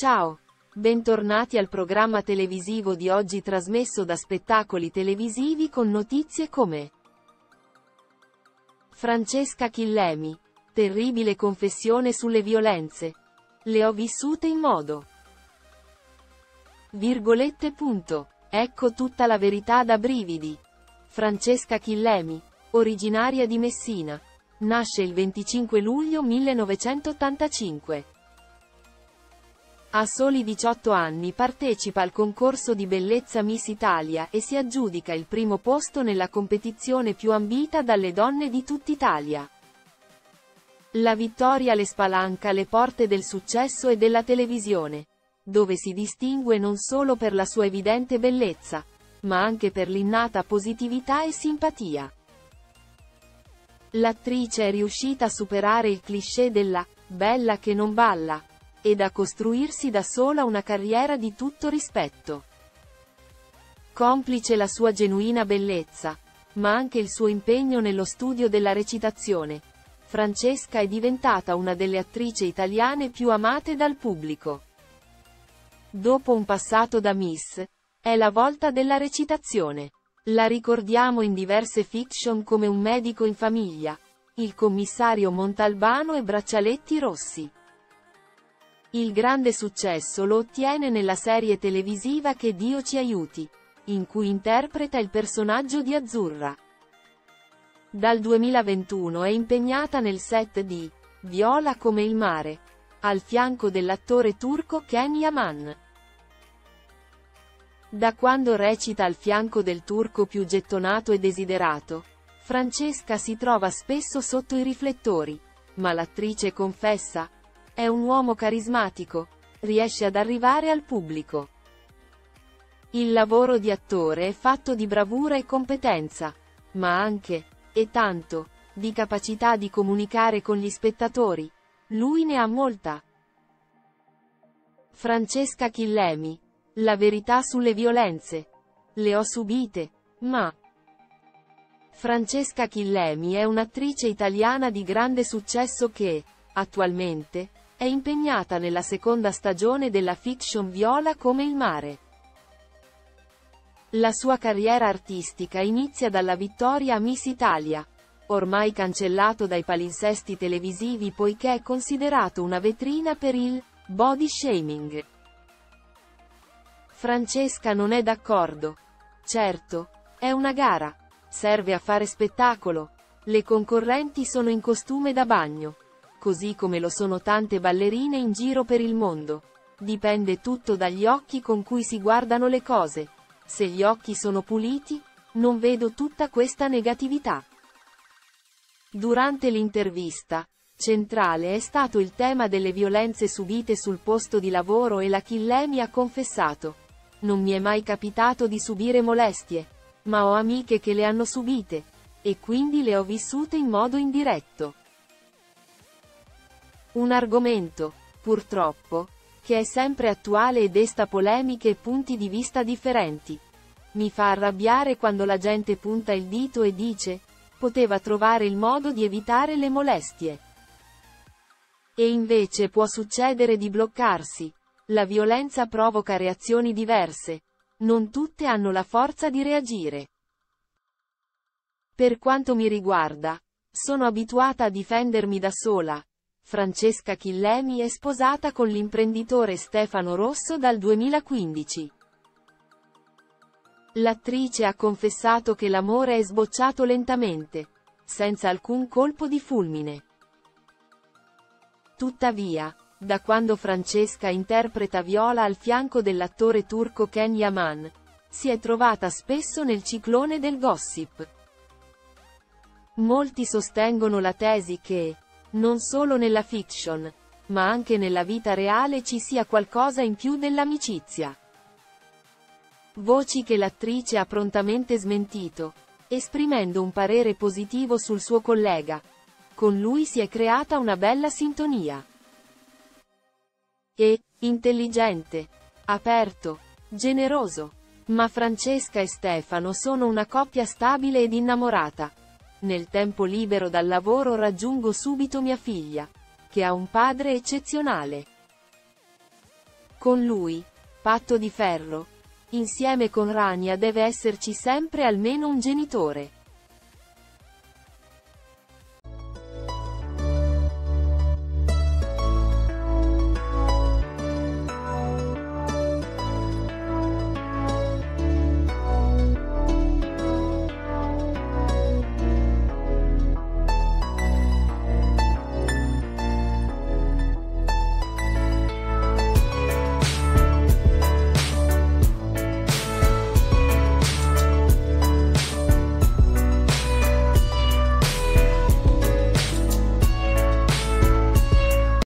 Ciao! Bentornati al programma televisivo di oggi trasmesso da spettacoli televisivi con notizie come Francesca Chillemi. Terribile confessione sulle violenze. Le ho vissute in modo. Virgolette punto. Ecco tutta la verità da brividi. Francesca Chillemi. Originaria di Messina. Nasce il 25 luglio 1985. A soli 18 anni partecipa al concorso di bellezza Miss Italia e si aggiudica il primo posto nella competizione più ambita dalle donne di tutt'Italia. La vittoria le spalanca le porte del successo e della televisione, dove si distingue non solo per la sua evidente bellezza, ma anche per l'innata positività e simpatia. L'attrice è riuscita a superare il cliché della bella che non balla, ed a costruirsi da sola una carriera di tutto rispetto. Complice la sua genuina bellezza, ma anche il suo impegno nello studio della recitazione. Francesca è diventata una delle attrici italiane più amate dal pubblico. Dopo un passato da Miss, è la volta della recitazione. La ricordiamo in diverse fiction come un medico in famiglia, il commissario Montalbano e Braccialetti Rossi. Il grande successo lo ottiene nella serie televisiva Che Dio ci aiuti, in cui interpreta il personaggio di Azzurra. Dal 2021 è impegnata nel set di Viola come il mare, al fianco dell'attore turco Ken Yaman. Da quando recita al fianco del turco più gettonato e desiderato, Francesca si trova spesso sotto i riflettori, ma l'attrice confessa, è un uomo carismatico. Riesce ad arrivare al pubblico. Il lavoro di attore è fatto di bravura e competenza, ma anche, e tanto, di capacità di comunicare con gli spettatori. Lui ne ha molta. Francesca Chillemi. La verità sulle violenze. Le ho subite, ma... Francesca Chillemi è un'attrice italiana di grande successo che, attualmente, è impegnata nella seconda stagione della fiction Viola come il mare. La sua carriera artistica inizia dalla vittoria a Miss Italia, ormai cancellato dai palinsesti televisivi poiché è considerato una vetrina per il body shaming. Francesca non è d'accordo. Certo, è una gara. Serve a fare spettacolo. Le concorrenti sono in costume da bagno così come lo sono tante ballerine in giro per il mondo. Dipende tutto dagli occhi con cui si guardano le cose. Se gli occhi sono puliti, non vedo tutta questa negatività. Durante l'intervista, centrale è stato il tema delle violenze subite sul posto di lavoro e la Chillemi ha confessato. Non mi è mai capitato di subire molestie, ma ho amiche che le hanno subite, e quindi le ho vissute in modo indiretto. Un argomento, purtroppo, che è sempre attuale e desta polemiche e punti di vista differenti. Mi fa arrabbiare quando la gente punta il dito e dice, poteva trovare il modo di evitare le molestie. E invece può succedere di bloccarsi. La violenza provoca reazioni diverse. Non tutte hanno la forza di reagire. Per quanto mi riguarda, sono abituata a difendermi da sola, Francesca Chillemi è sposata con l'imprenditore Stefano Rosso dal 2015. L'attrice ha confessato che l'amore è sbocciato lentamente, senza alcun colpo di fulmine. Tuttavia, da quando Francesca interpreta Viola al fianco dell'attore turco Ken Yaman, si è trovata spesso nel ciclone del gossip. Molti sostengono la tesi che, non solo nella fiction, ma anche nella vita reale ci sia qualcosa in più dell'amicizia. Voci che l'attrice ha prontamente smentito, esprimendo un parere positivo sul suo collega. Con lui si è creata una bella sintonia. E, intelligente, aperto, generoso. Ma Francesca e Stefano sono una coppia stabile ed innamorata. Nel tempo libero dal lavoro raggiungo subito mia figlia, che ha un padre eccezionale. Con lui. Patto di ferro. Insieme con Rania deve esserci sempre almeno un genitore.